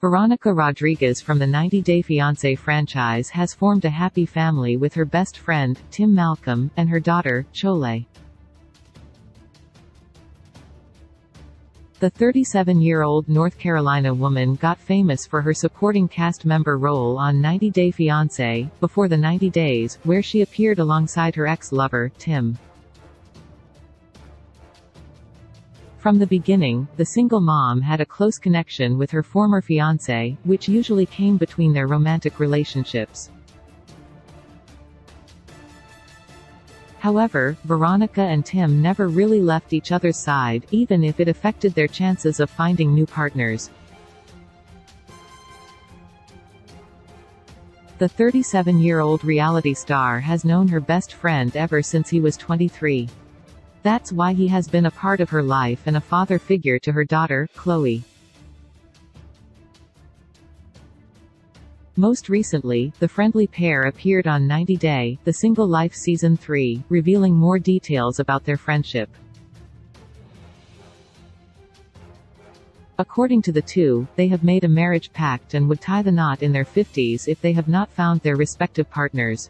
Veronica Rodriguez from the 90 Day Fiancé franchise has formed a happy family with her best friend, Tim Malcolm, and her daughter, Chloe. The 37-year-old North Carolina woman got famous for her supporting cast member role on 90 Day Fiancé, Before the 90 Days, where she appeared alongside her ex-lover, Tim. From the beginning, the single mom had a close connection with her former fiancé, which usually came between their romantic relationships. However, Veronica and Tim never really left each other's side, even if it affected their chances of finding new partners. The 37-year-old reality star has known her best friend ever since he was 23. That's why he has been a part of her life and a father figure to her daughter, Chloe. Most recently, the friendly pair appeared on 90 Day, The Single Life Season 3, revealing more details about their friendship. According to the two, they have made a marriage pact and would tie the knot in their 50s if they have not found their respective partners.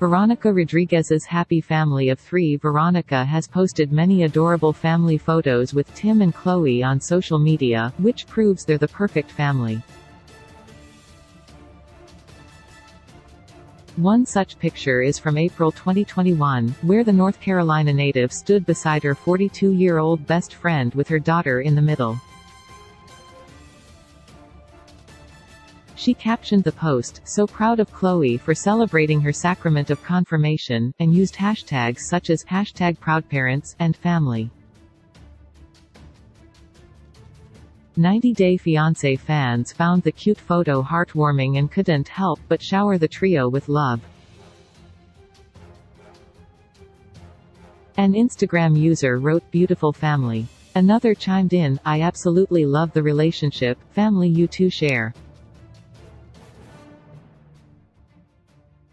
Veronica Rodriguez's happy family of three Veronica has posted many adorable family photos with Tim and Chloe on social media, which proves they're the perfect family. One such picture is from April 2021, where the North Carolina native stood beside her 42-year-old best friend with her daughter in the middle. She captioned the post, so proud of Chloe for celebrating her sacrament of confirmation, and used hashtags such as hashtag proudparents and family. 90 Day Fiancé fans found the cute photo heartwarming and couldn't help but shower the trio with love. An Instagram user wrote beautiful family. Another chimed in, I absolutely love the relationship, family you two share.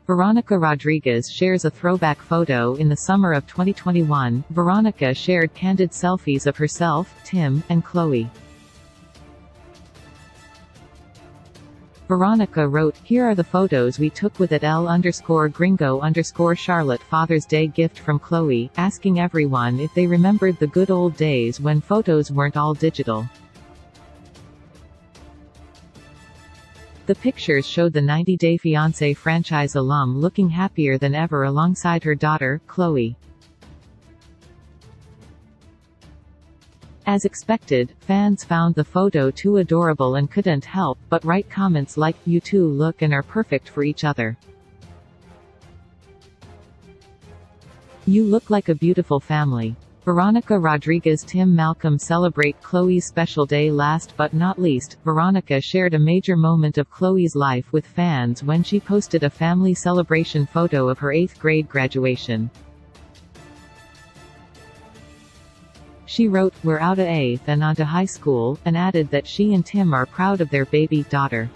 Veronica Rodriguez shares a throwback photo in the summer of 2021. Veronica shared candid selfies of herself, Tim, and Chloe. Veronica wrote, Here are the photos we took with at L underscore gringo underscore Charlotte Father's Day gift from Chloe, asking everyone if they remembered the good old days when photos weren't all digital. The pictures showed the 90 Day Fiancé franchise alum looking happier than ever alongside her daughter, Chloe. As expected, fans found the photo too adorable and couldn't help but write comments like, you two look and are perfect for each other. You look like a beautiful family. Veronica Rodriguez Tim Malcolm celebrate Chloe's special day Last but not least, Veronica shared a major moment of Chloe's life with fans when she posted a family celebration photo of her 8th grade graduation. She wrote, We're out of 8th and onto high school, and added that she and Tim are proud of their baby daughter.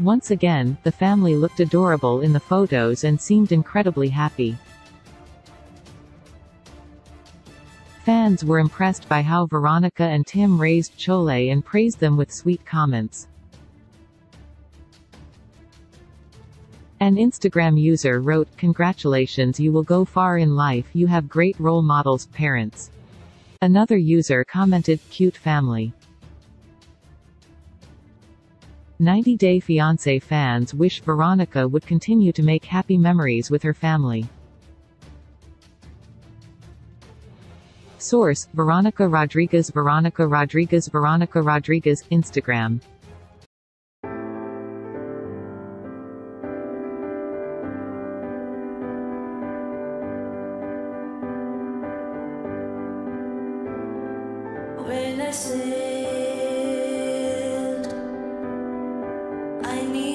Once again, the family looked adorable in the photos and seemed incredibly happy. Fans were impressed by how Veronica and Tim raised Chloe and praised them with sweet comments. An Instagram user wrote, Congratulations you will go far in life you have great role models, parents. Another user commented, Cute family. 90 Day Fiancé fans wish Veronica would continue to make happy memories with her family. Source, Veronica Rodriguez Veronica Rodriguez Veronica Rodriguez, Instagram. When I sailed, I needed